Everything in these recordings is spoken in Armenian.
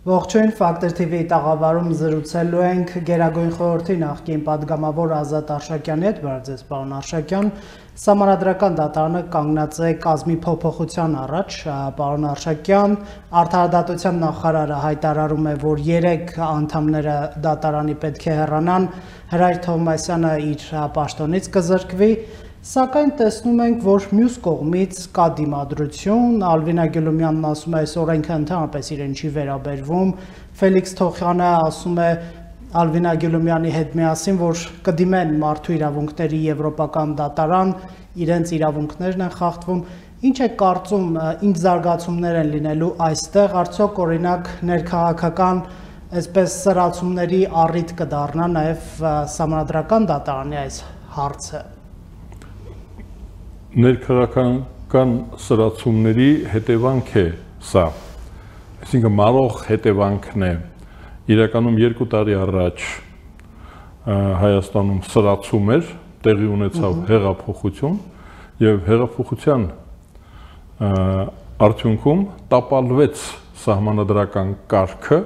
Ողջույն Factor TV-ի տաղավարում զրուցելու ենք Գերագույն խորհրդի նախկին падգամավոր Ազատ Արշակյանի հետ, բարձես պարոն Արշակյան, Սամարադրական դատարանը կանգնած է կազմի փոփոխության առաջ, պարոն Արշակյան, արդարադատության նախարարը հայտարարում է, որ 3 անդամները դատարանի պետք է հեռանան, Հրայր Թովմասյանը իր պաշտոնից կզրկվի, Սակայն տեսնում ենք, որ մյուս կողմից կա դիմադրություն, Ալվինա Գյուլումյանն ասում է, այս օրենքը ընդհանրապես իրեն չի վերաբերվում, Ֆելիքս Թոխյանը ասում է Ալվինա Գյուլումյանի հետ միասին, որ կդիմեն մարդու իրավունքների եվրոպական դատարան, իրենց իրավունքներն են խախտվում։ Ինչ է կարծում, ինչ զարգացումներ են լինելու այստեղ, արդյոք օրինակ ներքաղաքական այսպես սրացումների առիթ կդառնա նաև համանդրական դատարանի այս հարցը ներքաղաքական սրացումների հետևանք է սա։ Այսինքն մարող հետևանքն է։ Իրականում 2 տարի առաջ Հայաստանում սրացում էր, տեղի ունեցավ հեղափոխություն եւ հեղափոխության արդյունքում տապալվեց սահմանադրական կարգը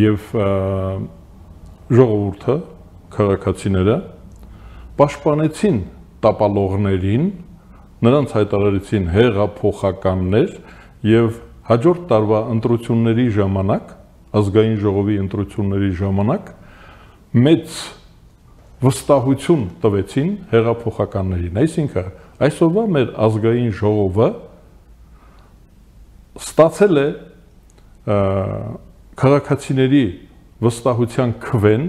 եւ ժողովուրդը քաղաքացիները պաշտպանեցին տապալողներին, նրանց հայտարարեցին հեղափոխականներ եւ հաջորդ տարվա ընտրությունների ժամանակ, ազգային ժողովի ընտրությունների ժամանակ մեծ վստահություն տվեցին հեղափոխականներին։ Այսինքն, այսօրվա մեր ազգային ժողովը ստացել է քաղաքացիների վստահության քվեն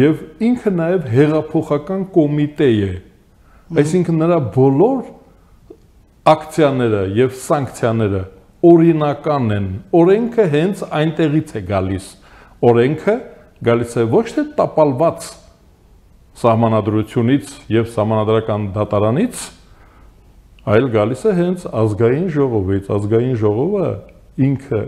եւ ինքը նաեւ հեղափոխական կոմիտե է Այսինքն նրա բոլոր ակցիաները եւ սանկցիաները օրինական են։ Օրենքը հենց այնտեղից է գալիս։ Օրենքը գալիս է ոչ թե տապալված սահմանադրությունից եւ սահմանադրական դատարանից, այլ գալիս է հենց ազգային ժողովից։ Ազգային ժողովը ինքը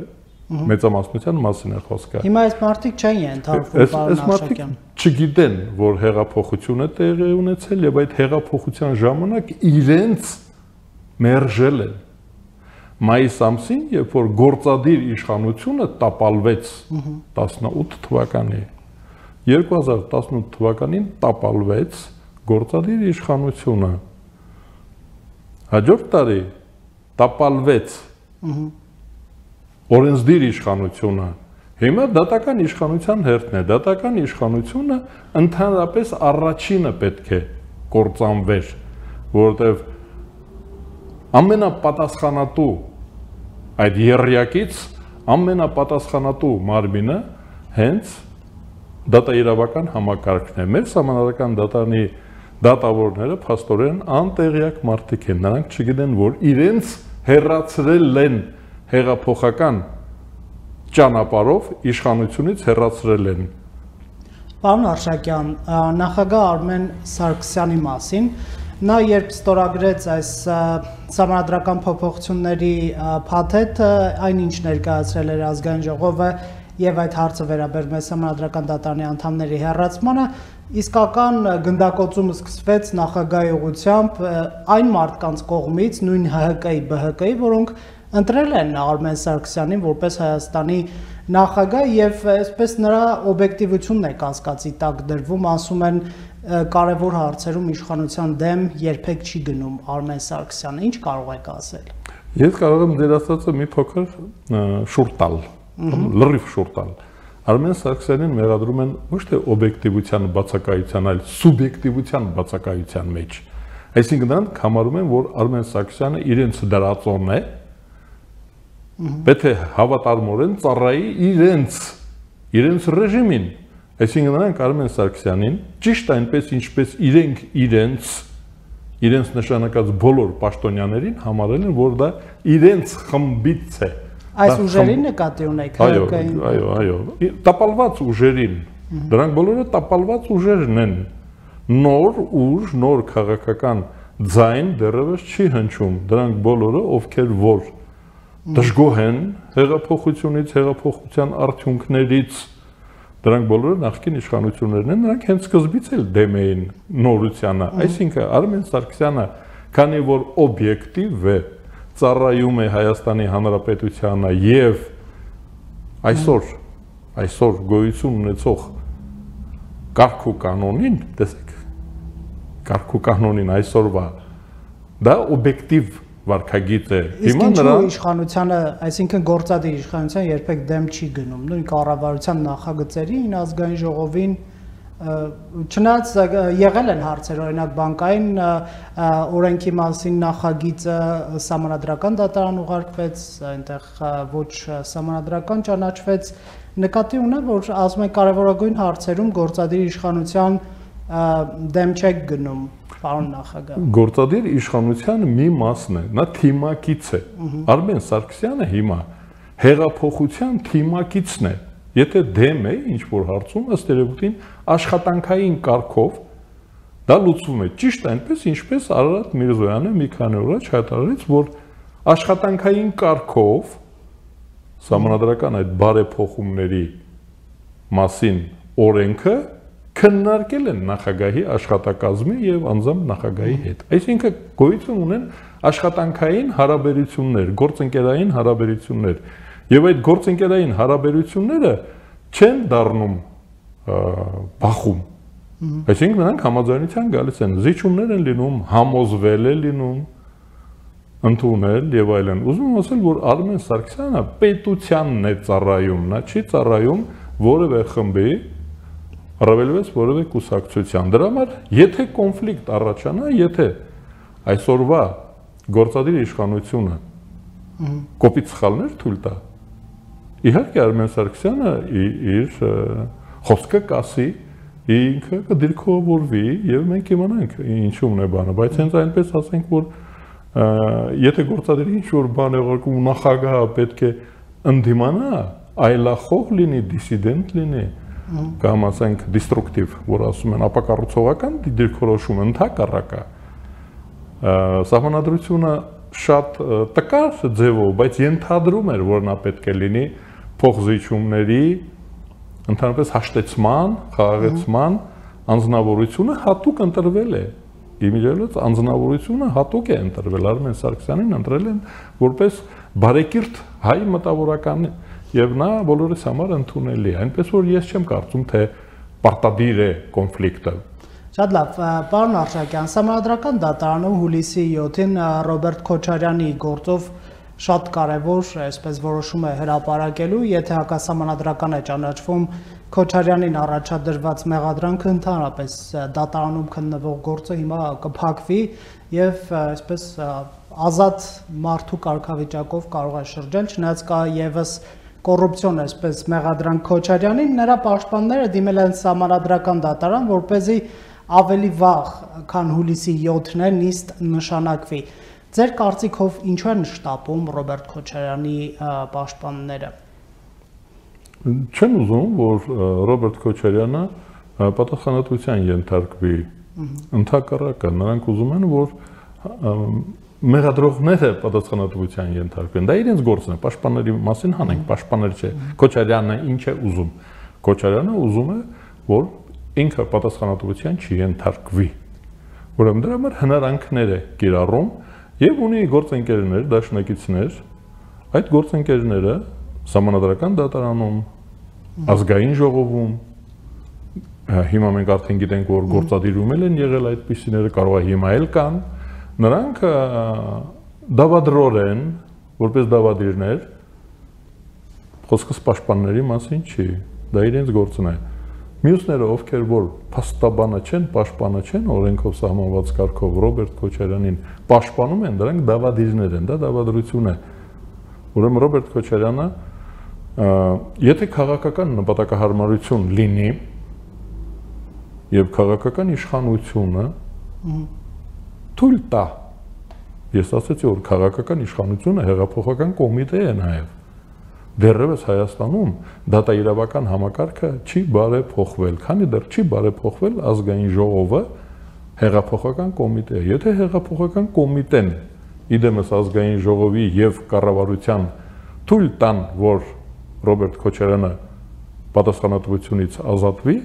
մեծամասնության մասին է խոսքը։ Հիմա այս մարդիկ չեն ենթարկվում, պարոն Աշակյան։ Չգիտեն, որ հեղափոխություն է տեղի ունեցել եւ այդ հեղափոխության ժամանակ իրենց մերժել են։ Մայիս ամսին, երբ որ գործադիր իշխանությունը տապալվեց 18 թվականի 2018 թվականին տապալվեց գործադիր իշխանությունը։ Հաջորդ տարի տապալվեց օրենսդիր իշխանությունը հիմա դատական իշխանության հերթն է. Դատական իշխանությունը ընդհանրապես առաջինը պետք է կործանվեր որովհետև ամենապատասխանատու այդ երրյակից ամենապատասխանատու մարմինը հենց դատաիրավական համակարգն է մեր համանadrական դատարանի դատավորները փաստորեն անտեղյակ մարդիկ են նրանք չգիտեն որ իրենց հերացրել են հեղափոխական ճանապարով իշխանությունից հեռացրել են։ Պարոն Արշակյան, նախագահ Արմեն Սարգսյանի մասին նա երբ ստորագրեց այս համանդրական փոփոխությունների փաթեթը, այնինչ ներկայացրել էր ազգային ժողովը եւ այդ հարցը վերաբերում է համանդրական դատարանի անդամների հեռացմանը, իսկական գնդակոծումը սկսվեց նախագահի ուղությամբ այն մարդկանց կողմից, նույն ՀՀԿ-ի, ԲՀԿ-ի, որոնք ընտրել են Արմեն Սարգսյանին որպես Հայաստանի նախագահ եւ այսպես նրա օբյեկտիվությունն է կասկածի տակ դրվում, ասում են կարևոր հարցերում իշխանության դեմ երբեք չի գնում Արմեն Սարգսյանը։ Ինչ կարող եք ասել։ Ես կարող եմ ձեր ասածը մի փոքր շուրջ տալ, լրիվ շուրջ տալ։ Արմեն Սարգսյանին մեղադրում են ոչ թե օբյեկտիվության բացակայության, այլ սուբյեկտիվության բացակայության մեջ։ Այսինքն նրանք համարում են, որ Արմեն Սարգսյանը իրենց դրածոն է, պետք է հավատարմորեն ծառայի իրենց իրենց ռեժիմին այսինքն նրանք Արմեն Սարգսյանին ճիշտ այնպես ինչպես իրենք իրենց իրենց նշանակած բոլոր պաշտոնյաներին համարել են որ դա իրենց խմբից է այս ուժերին նկատի ունեք այո այո այո տապալված ուժերին դրանք բոլորը տապալված ուժերն են նոր ուժ նոր քաղաքական ձայն դեռևս չի հնչում դրանք բոլորը ովքեր որ դժգոհ են հեղափոխությունից, հեղափոխության արդյունքներից։ Դրանք բոլորը նախկին իշխանություններն են, նրանք հենց սկզբից էլ դեմ էին նորությանը։ Այսինքն Արմեն Սարգսյանը, քանի որ օբյեկտիվ է, ծառայում է Հայաստանի Հանրապետությանը եւ Այսօր այսօր գոյություն ունեցող կարգ ու կանոնին, տեսեք, կարգ ու կանոնին այսօրվա դա օբյեկտիվ վարկագիծ է։ Հիմա նրա իշխանությանը, այսինքն գործադիր իշխանության երբեք դեմ չի գնում, նույն կառավարության նախագծերին, ազգային ժողովին չնայած եղել են հարցեր, օրինակ բանկային օրենքի մասին նախագիծը համանդրական դատարան ուղարկվեց, այնտեղ ոչ համանդրական ճանաչվեց, նկատի ունեմ, որ ասում են կարևորագույն հարցերում գործադիր իշխանության դեմ չեք գնում, պարոն նախագահ։ Գործադիր իշխանության մի մասն է, նա թիմակից է։ Արմեն Սարգսյանը հիմա հեղափոխության թիմակիցն է։ Եթե դեմ է ինչ որ հարցում, ըստ երևույթին աշխատանքային կարգով դա լուծվում է։ Ճիշտ այնպես, ինչպես Արարատ Միրզոյանը մի քանի օր առաջ հայտարարեց, որ աշխատանքային կարգով համանդրական այդ բարեփոխումների մասին օրենքը քննարկել են նախագահի աշխատակազմի եւ անձամբ նախագահի հետ։ Այսինքն գոյություն ունեն աշխատանքային հարաբերություններ, գործընկերային հարաբերություններ եւ այդ գործընկերային հարաբերությունները չեն դառնում բախում։ Այսինքն նրանք համաձայնության գալիս են, զիջումներ են լինում, համոզվել է լինում, ընդունել եւ այլն։ Ուզում եմ ասել, որ Արմեն Սարգսյանը պետությանն է ծառայում, նա չի ծառայում որևէ խմբի, առավելևս որևէ կուսակցության։ Դրա համար, եթե կոնֆլիկտ առաջանա, եթե այսօրվա գործադիր իշխանությունը կոպիտ սխալներ թույլ տա, իհարկե Արմեն Սարգսյանը իր խոսքը կասի, ինքը կդիրքովորվի եւ մենք իմանանք ինչու՞մն է բանը, բայց հենց այնպես ասենք, որ եթե գործադիրի ինչ որ բան եղարկում նախագահը պետք է ընդդիմանա, այլախոհ լինի, դիսիդենտ լինի, կամ ասենք դիստրուկտիվ, որ ասում են ապակառուցողական դիրքորոշում ընդհակառակա։ Սահմանադրությունը շատ տկար ձևով, բայց ենթադրում էր, որ նա պետք է լինի փոխզիջումների ընդհանրապես հաշտեցման, խաղաղեցման անձնավորությունը հատուկ ընտրվել է իմիջիալոց անձնավորությունը հատուկ է ընտրվել Արմեն Սարգսյանին ընտրել են որպես բարեկիրթ հայ մտավորական եւ նա բոլորիս համար ընդունելի է այնպես որ ես չեմ կարծում թե պարտադիր է կոնֆլիկտը Շատ լավ, պարոն Արշակյան, համադրական դատարանում հուլիսի 7-ին Ռոբերտ Քոչարյանի գործով շատ կարևոր, այսպես որոշում է հրապարակելու, եթե հակասահմանադրական է ճանաչվում Քոչարյանին առաջադրված մեղադրանքը ընդհանրապես դատարանում քննվող գործը հիմա կփակվի եւ այսպես ազատ մարդու կարգավիճակով կարող է շրջել, չնայած կա եւս կոռուպցիոն այսպես մեղադրանք Քոչարյանին, նրա պաշտպանները դիմել են համանդրական դատարան, որ เป զի ավելի վաղ, քան հուլիսի 7-ն է, նիստ նշանակվի։ Ձեր կարծիքով ինչու են շտապում Ռոբերտ Քոչարյանի պաշտպանները։ Չեմ ուզում, որ Ռոբերտ Քոչարյանը պատասխանատվության ենթարկվի։ Ընթակառակը նրանք ուզում են, որ մեղադրողները պատասխանատվության ենթարկվեն։ Դա իրենց գործն է, պաշտպանների մասին հանենք, պաշտպաներ չէ։ Քոչարյանը ինչ է ուզում։ Քոչարյանը ուզում է, որ ինքը պատասխանատվության չենթարկվի։ Ուրեմն դրա համար հնարանքներ է կիրառում եւ ունի գործընկերներ, դաշնակիցներ, այդ գործընկերները համանդրական դատարանում, ազգային ժողովում հիմա մենք արդեն գիտենք, որ գործադիրում են եղել այդպիսիները, կարող է հիմա էլ կան, նրանք դավադրորեն, որպես դավադիրներ, խոսքս պաշտպանների մասին չի, դա իրենց գործն է։ Մյուսները, ովքեր որ փաստաբանը չեն, պաշտպանը չեն, օրենքով սահմանված կարգով Ռոբերտ Քոչարյանին պաշտպանում են, դրանք դավադիրներ են, դա դավադրություն է։ Ուրեմն Ռոբերտ Քոչարյանը եթե քաղաքական նպատակահարմարություն լինի եւ քաղաքական իշխանությունը թույլ տա ես ասացի որ քաղաքական իշխանությունը հեղափոխական կոմիտե է նաեւ դեռևս Հայաստանում դատաիրավական համակարգը չի բարեփոխվել, քանի դեռ չի բարեփոխվել ազգային ժողովը հեղափոխական կոմիտե։ Եթե հեղափոխական կոմիտեն իդեմս ազգային ժողովի եւ կառավարության թույլ տան, որ Ռոբերտ Քոչարյանը պատասխանատվությունից ազատվի,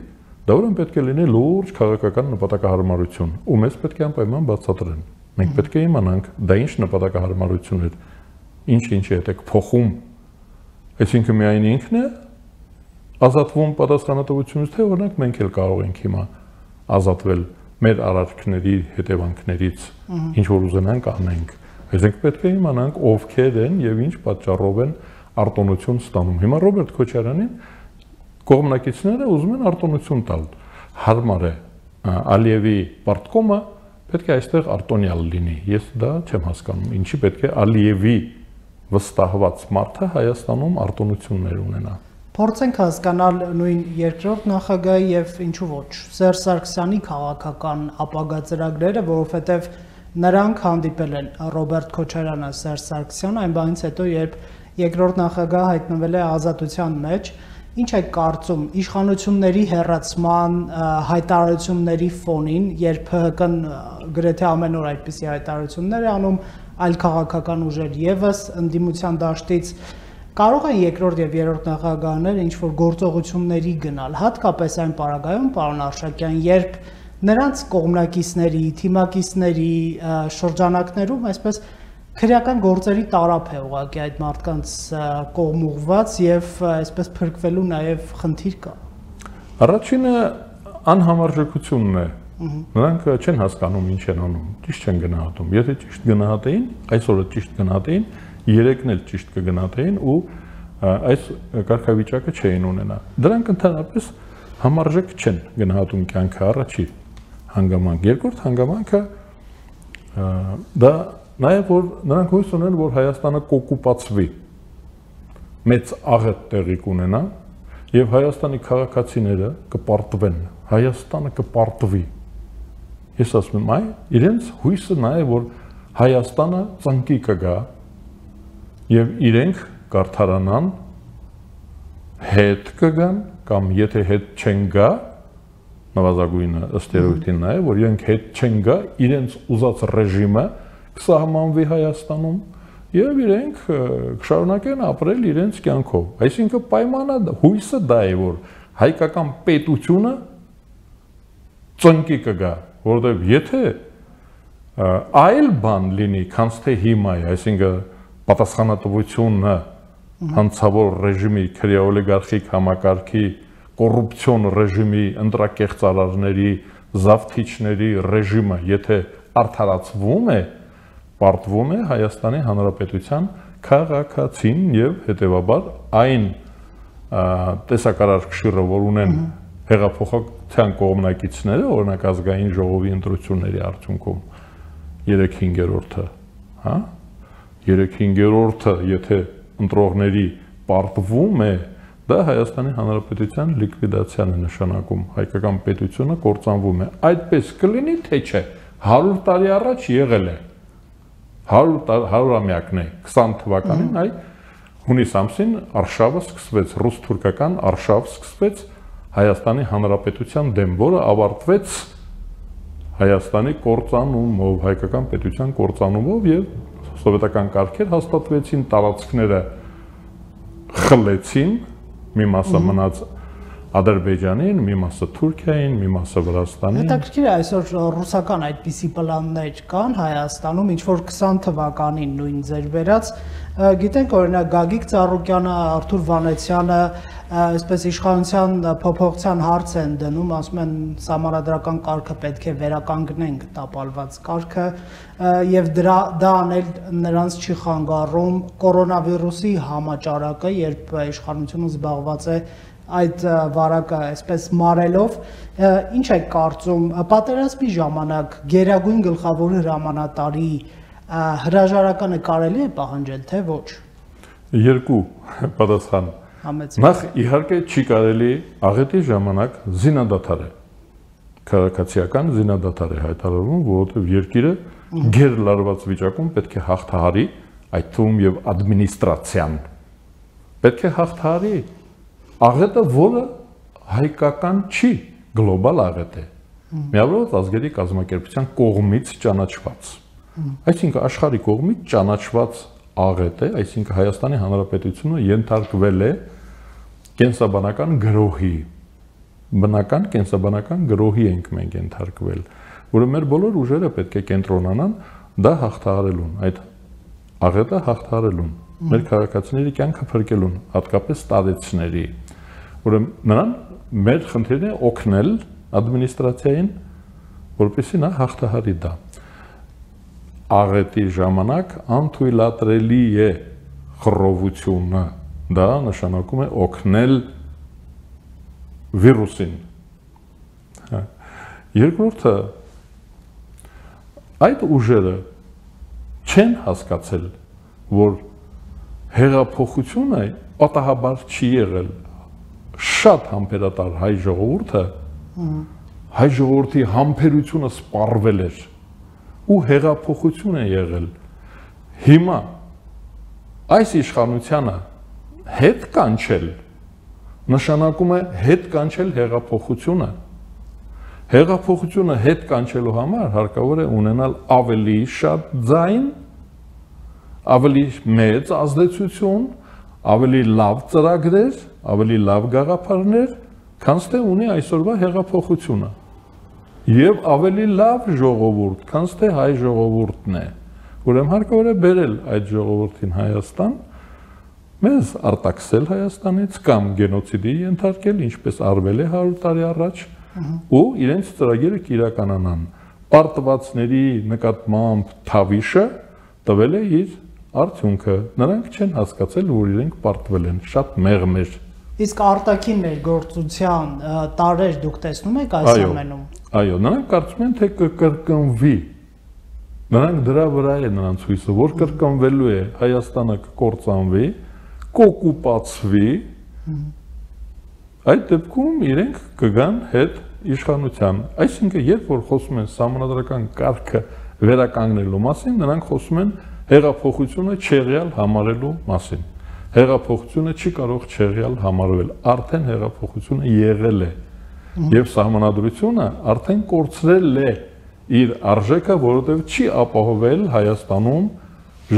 դա ուրեմն պետք է լինի լուրջ քաղաքական նպատակահարմարություն, ու մեզ պետք է անպայման բացատրեն։ Մենք պետք է իմանանք դա ինչ նպատակահարմարություն է, ինչ ինչ է դա փոխում Այսինքն միայն ինքն է ազատվում պատասխանատվությունից, թե օրինակ մենք էլ կարող ենք հիմա ազատվել մեր արարքների հետևանքներից, ինչ որ ուզենանք անենք։ Այսինքն պետք է իմանանք ովքեր են եւ ինչ պատճառով են արտոնություն ստանում։ Հիմա Ռոբերտ Քոչարյանին կողմնակիցները ուզում են արտոնություն տալ։ Հարմար է Ալիևի պարտկոմը պետք է այստեղ արտոնյալ լինի։ Ես դա չեմ հասկանում։ Ինչի պետք է Ալիևի վստահված մարդը Հայաստանում արտոնություններ ունենա։ Փորձենք հասկանալ նույն երկրորդ նախագահի եւ ինչու ոչ Սերժ Սարգսյանի քաղաքական ապագա ծրագրերը, որովհետեւ նրանք հանդիպել են Ռոբերտ Քոչարյանը, Սերժ Սարգսյանը այն բանից հետո, երբ երկրորդ նախագահը հայտնվել է ազատության մեջ, Ինչ է կարծում իշխանությունների հերացման հայտարարությունների ֆոնին, երբ ՀՀԿ-ն գրեթե ամեն օր այդպիսի հայտարարություններ է անում, այլ քաղաքական ուժեր եւս ընդդիմության դաշտից կարող են երկրորդ եւ երրորդ նախագահները ինչ որ գործողությունների գնալ, հատկապես այն պարագայում, պարոն Արշակյան, երբ նրանց կողմնակիցների, թիմակիցների շրջանակներում այսպես քրեական գործերի տարափ է ուղղակի այդ մարդկանց կողմ ուղված եւ այսպես փրկվելու նաեւ խնդիր կա։ Առաջինը անհամարժեքությունն է։ Նրանք չեն հասկանում ինչ են անում, ճիշտ չեն գնահատում։ Եթե ճիշտ գնահատեին, այսօրը ճիշտ գնահատեին, երեքն էլ ճիշտ կգնահատեին ու այս կարգավիճակը չէին ունենա։ Դրանք ընդհանրապես համարժեք չեն գնահատում կյանքը առաջի հանգամանք։ Երկրորդ հանգամանքը դա Նաև որ նրանք հույս ունեն, որ Հայաստանը կոկուպացվի։ Մեծ աղետ տեղի կունենա եւ Հայաստանի քաղաքացիները կպարտվեն։ Հայաստանը կպարտվի։ Ես ասում եմ, այ իրենց հույսը նա է, որ Հայաստանը ծնկի կգա եւ իրենք կարթարանան հետ կգան կամ եթե հետ չեն գա նվազագույնը ըստ երևույթին նա է, որ իրենք հետ չեն գա, իրենց ուզած ռեժիմը կսահմանվի Հայաստանում եւ իրենք կշարունակեն ապրել իրենց կյանքով։ Այսինքն պայմանը հույսը դա է, որ հայկական պետությունը ծնկի կգա, որովհետեւ եթե այլ բան լինի, քան թե հիմա է, այսինքն պատասխանատվությունը հանցավոր ռեժիմի, քրեոլիգարխիկ համակարգի, կոռուպցիոն ռեժիմի, ընտրակեղծարարների, զավթիչների ռեժիմը, եթե արդարացվում է, պարտվում է Հայաստանի Հանրապետության քաղաքացին եւ հետեւաբար այն տեսակարար քշիրը, որ ունեն հեղափոխության կողմնակիցները, օրինակ ազգային ժողովի ընտրությունների արդյունքում 3/5-րդը, հա? 3/5-րդը, եթե ընտրողների պարտվում է, դա Հայաստանի Հանրապետության լիկվիդացիան է նշանակում։ Հայկական պետությունը կործանվում է։ Այդպես կլինի, թե չէ։ 100 տարի առաջ եղել է 100 100-ամյակն է 20 թվականին, այ հունիս ամսին արշավը սկսվեց, ռուս-թուրքական արշավ սկսվեց Հայաստանի Հանրապետության դեմ, որը ավարտվեց Հայաստանի կործանումով, հայկական պետության կործանումով եւ սովետական կարգեր հաստատվեցին, տարածքները խլեցին, մի մասը մնաց Ադրբեջանին, մի մասը Թուրքիային, մի մասը Վրաստանին։ Հետաքրքիր է այսօր ռուսական այդպիսի պլաններ կան Հայաստանում, ինչ որ 20 թվականին նույն ձեր վերած, գիտենք օրինակ Գագիկ Ծառուկյանը, Արթուր Վանեցյանը այսպես իշխանության փոփոխության հարց են դնում, ասում են համարադրական կարգը պետք է վերականգնենք տապալված կարգը եւ դրա դա անել նրանց չի խանգարում կորոնավիրուսի համաճարակը, երբ իշխանությունը զբաղված է այդ վարակը այսպես մարելով ինչ է կարծում պատերազմի ժամանակ գերագույն գլխավոր հրամանատարի հրաժարականը կարելի է պահանջել թե ոչ? Երկու պատասխան նախ իհարկե չի կարելի աղետի ժամանակ զինադադար է քաղաքացիական զինադադար է հայտարարվում որովհետև երկիրը գեր լարված վիճակում պետք է հաղթահարի այդ թվում եւ ադմինիստրացիան պետք է հաղթահարի աղետը, որը հայկական չի, գլոբալ աղետ է։ Միավորված ազգերի կազմակերպության կողմից ճանաչված։ Այսինքն աշխարհի կողմից ճանաչված աղետ է, այսինքն Հայաստանի Հանրապետությունը ենթարկվել է կենսաբանական գրոհի։ Բնական կենսաբանական գրոհի ենք մենք ենթարկվել, որը մեր բոլոր ուժերը պետք է կենտրոնանան դա հաղթահարելուն, այդ աղետը հաղթահարելուն։ մեր քաղաքացիների կյանքը փրկելուն, հատկապես տարեցիների։ Ուրեմն նրան մեր խնդիրն է օգնել ադմինիստրացիային, որպեսզի նա հաղթահարի դա։ Աղետի ժամանակ անթույլատրելի է խռովությունը։ Դա նշանակում է օգնել վիրուսին։ Հա։ Երկրորդը այդ ուժերը չեն հասկացել, որ հեղափոխությունը պատահաբար չի եղել շատ համբերատար հայ ժողովուրդը հայ ժողովրդի համբերությունը սպառվել էր ու հեղափոխություն է եղել հիմա այս իշխանությանը հետ կանչել նշանակում է հետ կանչել հեղափոխությունը Հեղափոխությունը հետ կանչելու համար հարկավոր է ունենալ ավելի շատ ձայն, ավելի մեծ ազդեցություն, ավելի լավ ծրագրեր, ավելի լավ գաղափարներ, քան թե ունի այսօրվա հեղափոխությունը։ Եվ ավելի լավ ժողովուրդ, քան թե հայ ժողովուրդն է։ Ուրեմն հարկավոր է բերել այդ ժողովրդին Հայաստան, մեզ արտաքսել Հայաստանից կամ գենոցիդի ենթարկել, ինչպես արվել է 100 տարի առաջ, ու իրենց ծրագիրը կիրականանան։ Պարտվածների նկատմամբ Թավիշը տվել է իր արդյունքը։ Նրանք չեն հասկացել, որ իրենք պարտվել են, շատ մեղմ էր։ Իսկ արտաքին ներգործության տարեր դուք տեսնում եք այս ամենում։ Այո, նրանք կարծում են, թե կկրկնվի։ Նրանք դրա վրա է նրանց հույսը, որ կրկնվելու է Հայաստանը կկործանվի, կօկուպացվի։ Այդ դեպքում իրենք կգան հետ իշխանության։ Այսինքն, երբ որ խոսում են համանդրական կարգը վերականգնելու մասին, նրանք խոսում են հեղափոխությունը չեղյալ համարելու մասին։ Հեղափոխությունը չի կարող չեղյալ համարվել։ Արդեն հեղափոխությունը եղել է։ Եվ սահմանադրությունը արդեն կորցրել է իր արժեքը, որովհետև չի ապահովել Հայաստանում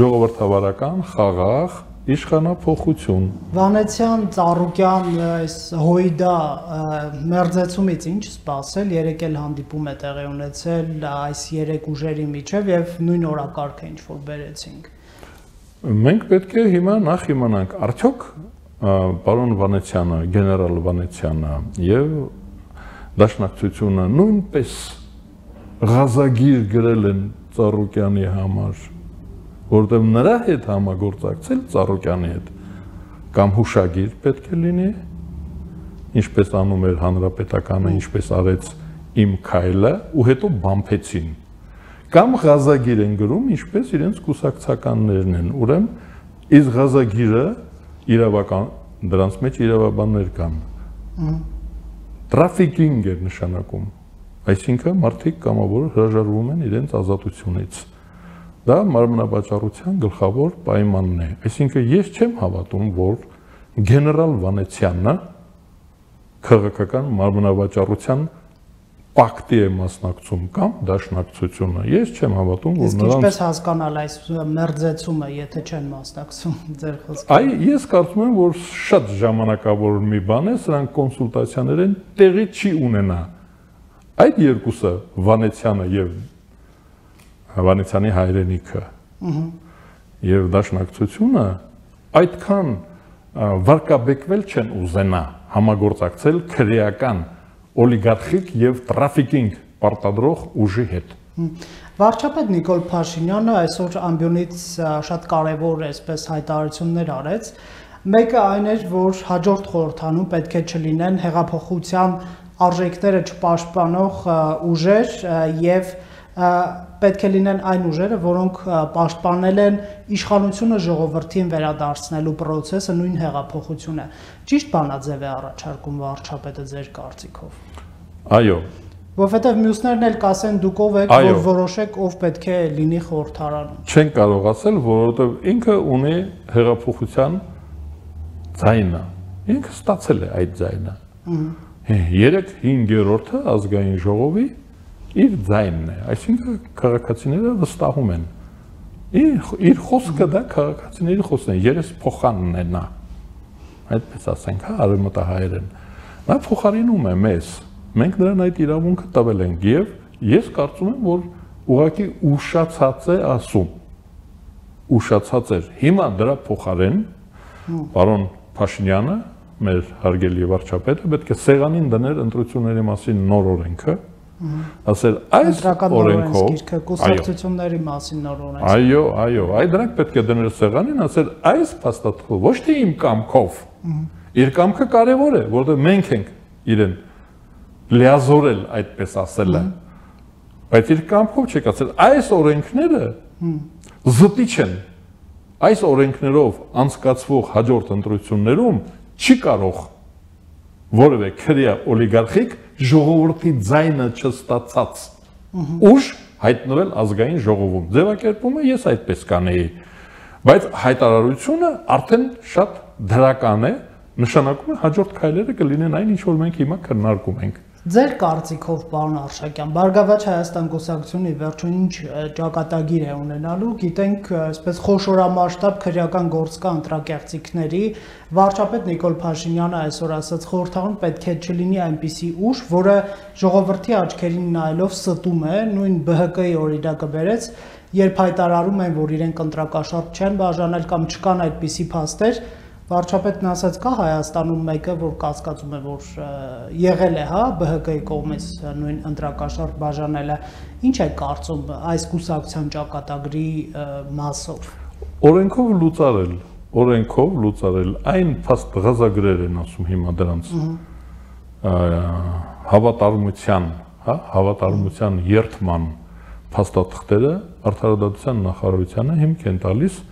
ժողովրդավարական խաղաղ իշխանափոխություն։ Վանեցյան Ծառուկյան այս հույդա մերձեցումից ինչ սпасել, երեք էլ հանդիպում է տեղի ունեցել այս երեք ուժերի միջև եւ նույն օրակարգը ինչ որ բերեցինք։ Մենք պետք է հիմա նախ իմանանք, արդյոք պարոն Վանեցյանը, գեներալ Վանեցյանը եւ դաշնակցությունը նույնպես ղազագիր գրել են Ծառուկյանի համար որովհետև նրա հետ համագործակցել Ծառուկյանի հետ կամ հուշագիր պետք է լինի, ինչպես անում էր հանրապետականը, ինչպես արեց իմ քայլը ու հետո բամփեցին կամ ղազագիր են գրում, ինչպես իրենց կուսակցականներն են։ Ուրեմն իսկ ղազագիրը իրավական դրանց մեջ իրավաբաններ կան։ Տրաֆիկինգ է նշանակում։ Այսինքն մարդիկ կամավոր հրաժարվում են իրենց ազատությունից Դա մարմնավաճառության գլխավոր պայմանն է։ Այսինքն ես չեմ հավատում, որ գեներալ Վանեցյանը քաղաքական մարմնավաճառության պակտի է մասնակցում կամ դաշնակցությունը։ Ես չեմ հավատում, որ նրանց Իսկ ինչպես հասկանալ այս մերձեցումը, եթե չեն մասնակցում ձեր խոսքերը։ Այ ես կարծում եմ, որ շատ ժամանակավոր մի բան է, սրանք կոնսուլտացիաներ են, տեղի չի ունենա։ Այդ երկուսը Վանեցյանը եւ Հավանեցյանի հայրենիքը։ Ահա։ Եվ դաշնակցությունը այդքան վարկաբեկվել չեն ուզենա համագործակցել քրեական օլիգարխիկ եւ տրաֆիկինգ պարտադրող ուժի հետ։ Վարչապետ Նիկոլ Փաշինյանը այսօր ամբյոնից շատ կարևոր այսպես հայտարարություններ արեց։ Մեկը այն էր, որ հաջորդ խորհրդանում պետք է չլինեն հեղափոխության արժեքները չպաշտպանող ուժեր եւ և պետք է լինեն այն ուժերը, որոնք պաշտպանել են իշխանությունը ժողովրդին վերադարձնելու process-ը, նույն հեղափոխությունը։ Ճիշտ բանաձև է առաջարկում վարչապետը ձեր կարծիքով։ Այո, Որովհետև մյուսներն էլ կասեն դուք ով եք, որ որոշեք ով պետք է լինի խորհրդարանում։ Չեն կարող ասել, որովհետև ինքը ունի հեղափոխության ձայնը։ Ինքը ստացել է այդ ձայնը։ 3-5-րդը ազգային ժողովի իր ձայնն է, այսինքն քաղաքացիները վստահում են։ Իր իր խոսքը դա քաղաքացիների խոսքն է, երես փոխանն է նա։ Այդպես ասենք, հա, արևմտահայերեն։ Նա փոխարինում է մեզ։ Մենք նրան այդ իրավունքը տվել ենք եւ ես կարծում եմ, որ ուղղակի ուշացած է ասում։ ուշացած էր։ Հիմա դրա փոխարեն պարոն Փաշինյանը, մեր հարգելի վարչապետը պետք է սեղանին դներ ընտրությունների մասին նոր օրենքը, ասել այս օրենքով կուսակցությունների մասին նոր օրենք։ Այո, այո, այ դրանք պետք է դնել սեղանին, ասել այս փաստաթղթով ոչ թե իմ կամքով։ Իր կամքը կարևոր է, որովհետև մենք ենք իրեն լիազորել այդպես ասելը։ Բայց իր կամքով չեք ասել, այս օրենքները զտիչ են։ Այս օրենքներով անցկացվող հաջորդ ընտրություններում չի կարող որևէ քրեա օլիգարխիկ ժողովրդի ձայնը չստացած ուժ հայտնվել ազգային ժողովում։ Ձևակերպումը ես այդպես կանեի։ Բայց հայտարարությունը արդեն շատ դրական է, նշանակում է հաջորդ քայլերը կլինեն այն, ինչ որ մենք հիմա քննարկում ենք։ Ձեր կարծիքով, պարոն Արշակյան, Բարգավաճ Հայաստան Կուսակցությունը վերջին ինչ ճակատագիր է ունենալու, գիտենք, այսպես խոշորամասշտաբ քրեական գործ կա ընտրակեղծիքների, վարչապետ Նիկոլ Փաշինյանը այսօր ասաց խորհրդարան պետք է չլինի այնպիսի ուժ, որը ժողովրդի աչքերին նայելով ստում է, նույն ԲՀԿ-ի օրինակը բերեց, երբ հայտարարում են, որ իրենք ընտրակաշառք չեն բաժանել կամ չկան այդպիսի փաստեր, Վարչապետն ասաց կա Հայաստանում մեկը, որ կասկածում է, որ եղել է, հա, ԲՀԿ-ի կողմից նույն ընտրակաշառք բաժանելը։ Ինչ է կարծում այս կուսակցության ճակատագրի մասով։ Օրենքով լուծարել, օրենքով լուծարել այն փաստ ղազագրեր են ասում հիմա դրանց հավատարմության, հա, հավատարմության երթման փաստաթղթերը արդարադատության նախարարությանը հիմք են տալիս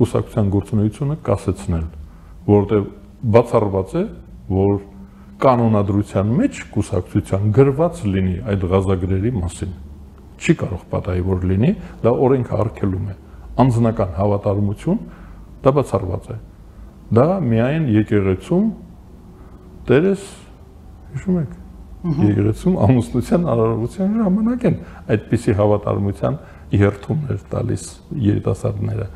կուսակցության գործունեությունը կասեցնել որովհետև բացառված է, որ կանոնադրության մեջ կուսակցության գրված լինի այդ գազագրերի մասին։ Չի կարող պատահի որ լինի, դա օրենքը արգելում է։ Անձնական հավատարմություն դա բացառված է։ Դա միայն եկեղեցում դերես հիշում եք եկեղեցում ամուսնության արարողության ժամանակ են այդպիսի հավատարմության երթումներ տալիս երիտասարդները։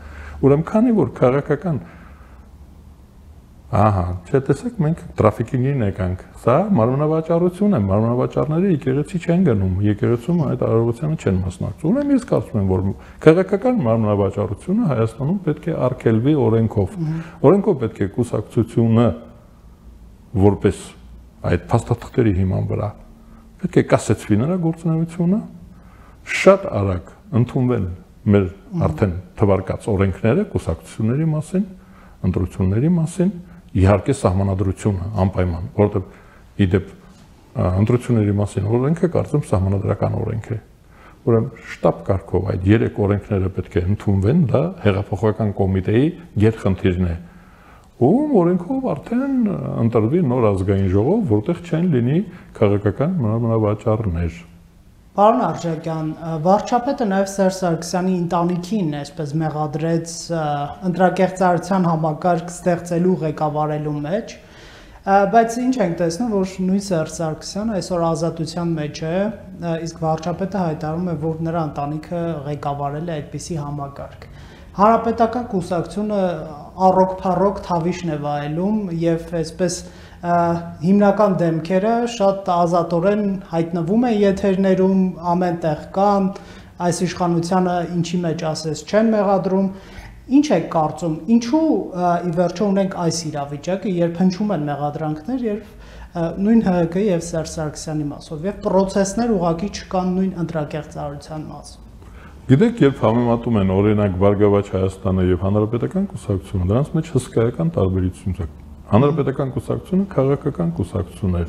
Ուրեմն քանի որ քաղաքական Ահա, չէ, տեսեք, մենք տրաֆիկինգին եկանք։ Սա մարմնավաճառություն է, մարմնավաճառները եկեղեցի չեն գնում, եկեղեցում այդ արարողությանը չեն մասնակցում։ Ուրեմն ես կարծում եմ, որ քաղաքական մարմնավաճառությունը Հայաստանում պետք է արգելվի օրենքով։ Օրենքով պետք է կուսակցությունը որպես այդ փաստաթղթերի հիման վրա պետք է կասեցվի նրա գործունեությունը շատ արագ ընդունվեն մեր արդեն թվարկած օրենքները կուսակցությունների մասին, ընտրությունների մասին, իհարկե սահմանադրությունը անպայման, որովհետև իդեպ ընտրությունների մասին օրենքը կարծում սահմանադրական օրենք է։ Ուրեմն շտաբ կարգով այդ երեք օրենքները պետք է ընդունվեն, դա հեղափոխական կոմիտեի գերխնդիրն է։ Ում օրենքով արդեն ընտրվի նոր ազգային ժողով, որտեղ չեն լինի քաղաքական մնավաճառներ։ Պարոն Արժակյան, վարչապետը նաև Սերժ Սարգսյանի ընտանիքին այսպես մեղադրեց ընտրակեղծարարության համակարգ ստեղծելու ղեկավարելու մեջ, բայց ինչ ենք տեսնում, որ նույն Սերժ Սարգսյանը այսօր ազատության մեջ է, իսկ վարչապետը հայտարարում է, որ նրա ընտանիքը ղեկավարել է այդպիսի համակարգ։ Հանրապետական կուսակցությունը առոք-փառոք թավիշն է վայելում եւ այսպես հիմնական դեմքերը շատ ազատորեն հայտնվում են եթերներում, ամեն տեղ կան, այս իշխանությանը ինչի մեջ ասես չեն մեղադրում։ Ինչ է կարծում, ինչու ի վերջո ունենք այս իրավիճակը, երբ հնչում են մեղադրանքներ, երբ նույն ՀՀԿ եւ Սերժ Սարգսյանի մասով եւ process-ներ ուղակի չկան նույն ընտրակեղծարարության մասով։ Գիտեք, երբ համեմատում են օրինակ Բարգավաճ Հայաստանը եւ Հանրապետական կուսակցությունը, դրանց մեջ հսկայական տարբերություն կա Հանրապետական կուսակցությունը քաղաքական կուսակցություն էր։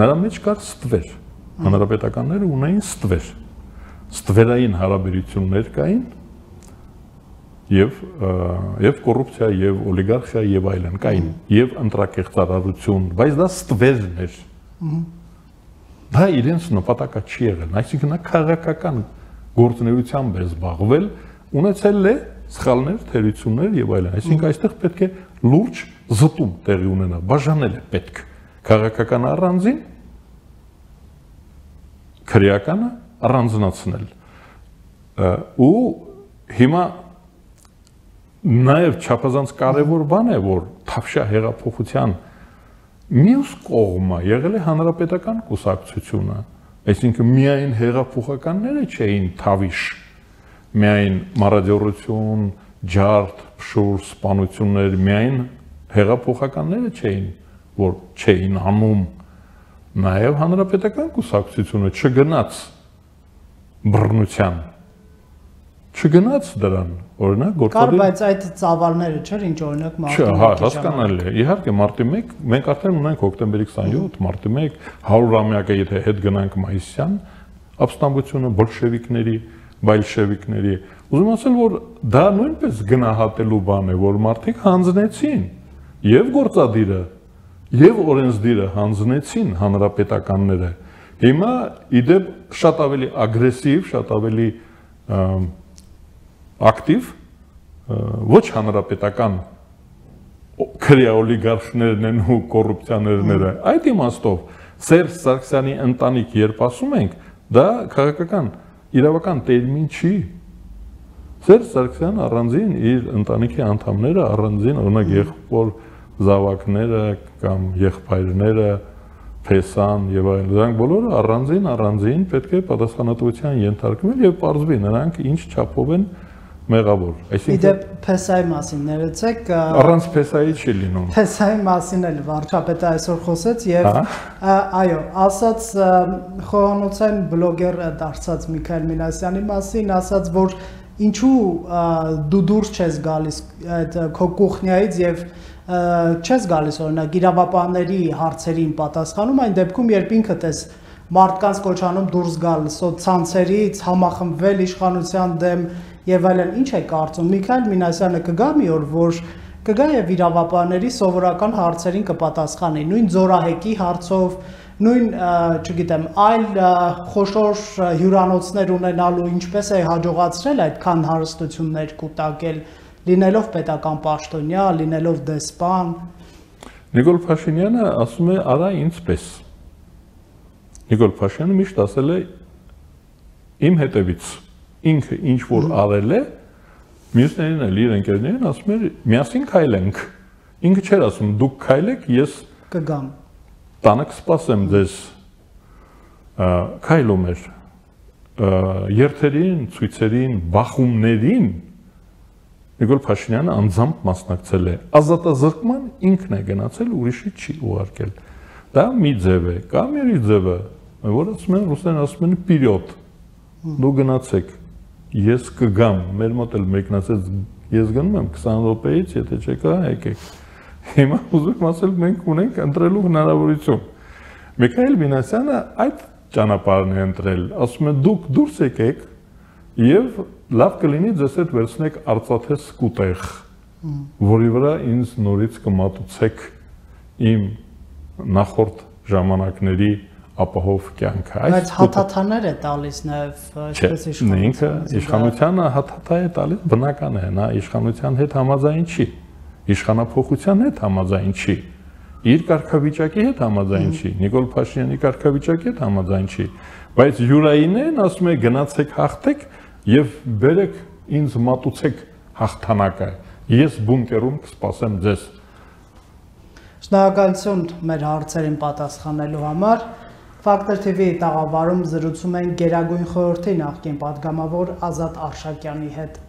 Նրա մեջ կար ստվեր։ Հանրապետականները ունեին ստվեր։ Ստվերային հարաբերություններ կային եւ եւ կոռուպցիա եւ օլիգարխիա եւ այլն կային եւ ընտրակեղծարարություն, բայց դա ստվերն էր։ Դա իրենց նպատակը չի եղել, այսինքն նա քաղաքական գործունեությամբ է զբաղվել, ունեցել է սխալներ, թերություններ եւ այլն։ Այսինքն այստեղ պետք է լուրջ զտում տեղի ունենա, բաժանել է պետք քաղաքական առանձին քրեականը առանձնացնել ու հիմա նաև չափազանց կարևոր բան է որ թավշա հեղափոխության մյուս կողմը եղել է հանրապետական կուսակցությունը այսինքն միայն հեղափոխականները չէին թավիշ միայն մարադիորություն ջարդ, փշուր, սպանություններ միայն հեղափոխականները չէին, որ չէին անում, նաև հանրապետական կուսակցությունը չգնաց բռնության չգնաց դրան օրինակ գործադիր Կար բայց այդ ծավալները չէր ինչ օրինակ մարտի 1 Չէ, հա, հասկանալի է։ Իհարկե մարտի 1 մենք արդեն ունենք հոկտեմբերի 27, մարտի 1 100-ամյակը եթե հետ գնանք մայիսյան, ապստամբությունը բոլշևիկների, բայլշևիկների, ուզում ասել որ դա նույնպես գնահատելու բան է, որ մարդիկ հանձնեցին եւ գործադիրը եւ օրենսդիրը հանձնեցին հանրապետականները։ Հիմա իդեպ շատ ավելի ագրեսիվ, շատ ավելի ակտիվ ոչ հանրապետական քրեա օլիգարխներն են ու կոռուպցիաներները։ Այդ իմաստով Սերժ Սարգսյանի ընտանիք երբ ասում ենք, դա քաղաքական իրավական տերմին չի։ Սերժ Սարգսյան առանձին իր ընտանիքի անդամները առանձին օրինակ եղբոր զավակները կամ եղբայրները Փեսան եւ այլն, դրանք բոլորը առանձին առանձին պետք է պատասխանատվության ենթարկվել եւ ողջվի նրանք ինչ չափով են մեղավոր։ Այսինքն Իդեպ Փեսայի մասին ներեցեք առանց Փեսայի չի լինում։ Փեսայի մասին էլ վարչապետը այսօր խոսեց եւ այո, ասաց խոհանոցային բլոգեր դարձած Միքայել Մինասյանի մասին, ասաց որ ինչու դու դուրս չես գալիս այդ քո կուխնյայից եւ չես գալիս օրինակ իրավապահների հարցերին պատասխանում այն դեպքում երբ ինքդ ես մարդկանց կոչանում դուրս գալ սոցցանցերից համախմբվել իշխանության դեմ եւ այլն ինչ է կարծում Միքայել Մինասյանը կգա մի օր որ կգա եւ իրավապահների սովորական հարցերին կպատասխանի նույն զորահեկի հարցով նույն չգիտեմ այլ խոշոր հյուրանոցներ ունենալու ինչպես է հաջողացրել այդքան հարստություններ կուտակել լինելով պետական պաշտոնյա, լինելով դեսպան։ Նիկոլ Փաշինյանը ասում է՝ «Արա ինձպես»։ Նիկոլ Փաշինյանը միշտ ասել է իմ հետևից ինքը ինչ որ արել է, մյուսներին էլ իր ընկերներին ասում էր միասին քայլենք։ Ինքը չէր ասում դուք քայլեք, ես կգամ։ Տանը կսպասեմ ձեզ քայլում էր երթերին, ցույցերին, բախումներին Նիկոլ Փաշինյանը անձամբ մասնակցել է ազատազրկման ինքն է գնացել ուրիշի չի ուղարկել դա մի ձև է կամ մի ձևը որ ասում են ռուսերեն ասում են պիրոտ դու գնացեք ես կգամ մեր մոտ էլ մեկնացած ես գնում եմ 20 րոպեից եթե չեկա եկեք հիմա ուզում ասել մենք ունենք ընտրելու հնարավորություն Միքայել Մինասյանը այդ ճանապարհն է ընտրել ասում է դուք դուրս եկեք եւ լավ կլինի ձեզ հետ վերցնեք արծաթե սկուտեղ, որի վրա ինձ նորից կմատուցեք իմ նախորդ ժամանակների ապահով կյանքը։ Բայց հաթաթաներ է տալիս նաև այսպես իշխանությունը։ Ինքը իշխանությանը հաթաթա է տալիս, բնական է, նա իշխանության հետ համաձայն չի իշխանապողության հետ համաձայն չի։ Իր կարգավիճակի հետ համաձայն չի, Նիկոլ Փաշինյանի կարգավիճակի հետ համաձայն չի, բայց յուրայինեն ասում է գնացեք հաղթեք եւ բերեք ինձ մատուցեք հաղթանակը։ Ես բունկերում կսպասեմ ձեզ։ Շնորհակալություն մեր հարցերին պատասխանելու համար։ Factor TV-ի տաղավարում զրուցում են Գերագույն խորհրդի նախկին падգամավոր Ազատ Արշակյանի հետ։